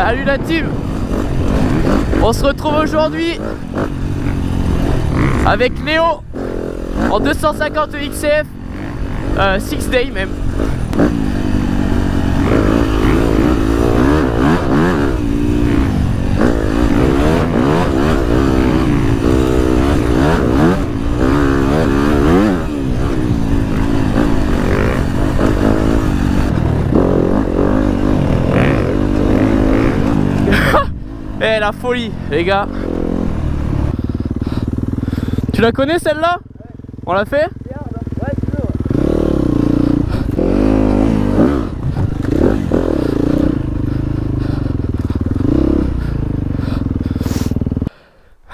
Salut la team. On se retrouve aujourd'hui avec Léo en 250 XCF 6 day même La folie les gars. Tu la connais celle-là? On l'a fait?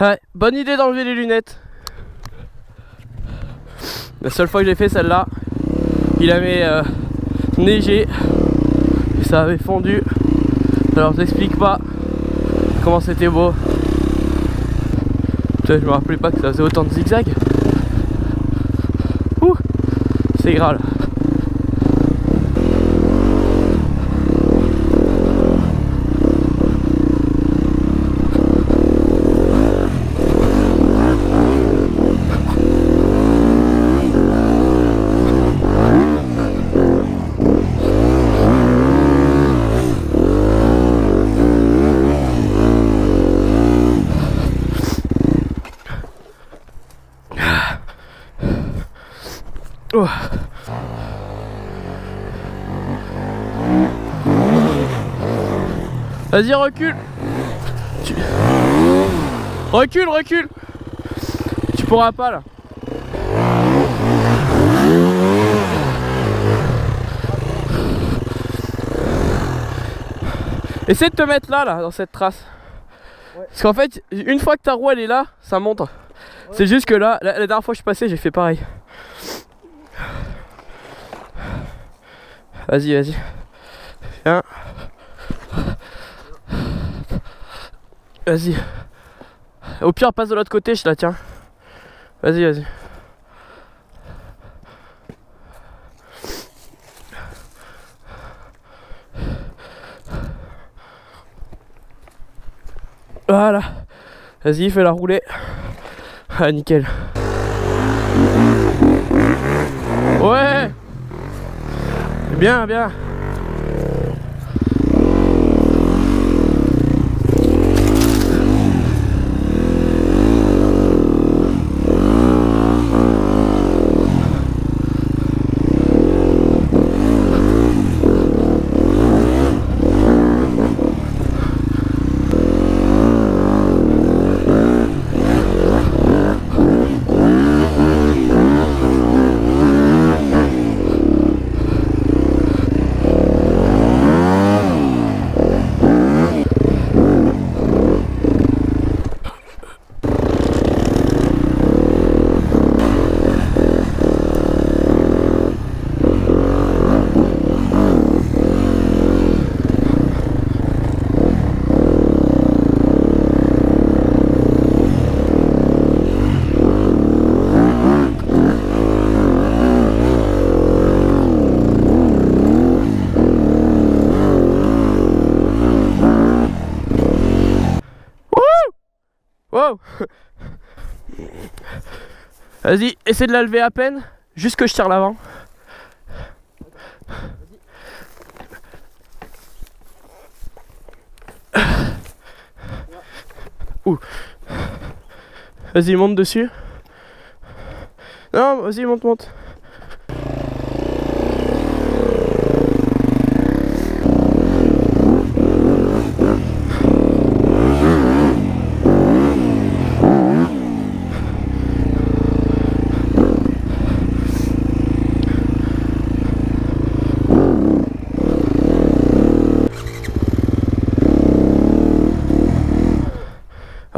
Ouais, bonne idée d'enlever les lunettes. La seule fois que j'ai fait celle-là, il avait euh, neigé. Et ça avait fondu. Alors t'explique pas comment c'était beau. Putain, je me rappelais pas que ça faisait autant de zigzags. Ouh, c'est grave. Vas-y, recule. Tu... Recule, recule. Tu pourras pas là. Essaie de te mettre là, là, dans cette trace. Ouais. Parce qu'en fait, une fois que ta roue elle est là, ça monte. C'est juste que là, la, la dernière fois que je suis passé, j'ai fait pareil. Vas-y, vas-y. Viens. Vas-y. Au pire, passe de l'autre côté, je la tiens. Vas-y, vas-y. Voilà. Vas-y, fais-la rouler. Ah, nickel. Ouais Bien, bien. Wow Vas-y, essaie de la lever à peine, juste que je tire l'avant. Vas-y, monte dessus. Non, vas-y, monte, monte.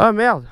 Ah merde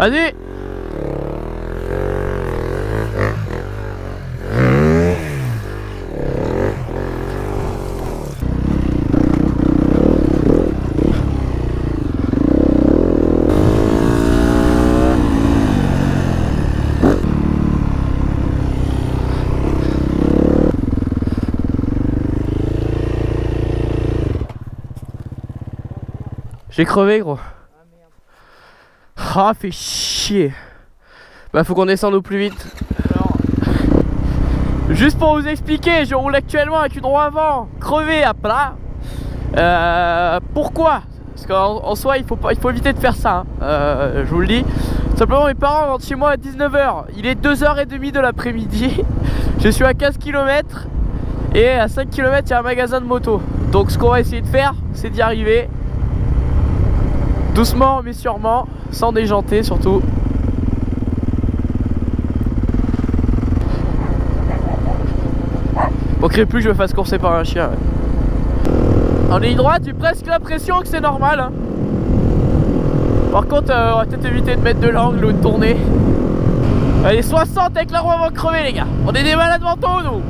Vas-y J'ai crevé gros. Ah fait chier. Bah faut qu'on descende au plus vite. Juste pour vous expliquer, je roule actuellement avec une roue avant crevée à plat. Euh, pourquoi? Parce qu'en soi il faut, pas, il faut éviter de faire ça. Hein. Euh, je vous le dis. Simplement mes parents rentrent chez moi à 19h. Il est 2h30 de l'après-midi. Je suis à 15 km. Et à 5 km il y a un magasin de moto. Donc ce qu'on va essayer de faire, c'est d'y arriver Doucement mais sûrement, sans déjanter surtout. Manquerait plus que je me fasse courser par un chien. En ligne droite, j'ai presque l'impression que c'est normal. Hein. Par contre, euh, on va peut-être éviter de mettre de l'angle ou de tourner. Allez, 60 avec la roue avant de crever, les gars. On est des malades mentaux, nous.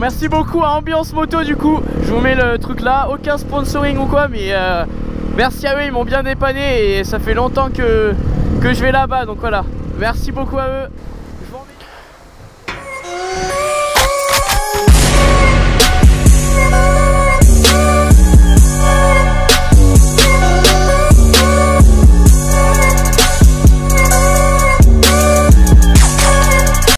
Merci beaucoup à Ambiance Moto du coup. Je vous mets le truc là. Aucun sponsoring ou quoi mais euh, Merci à eux ils m'ont bien dépanné Et ça fait longtemps que, que je vais là-bas Donc voilà. Merci beaucoup à eux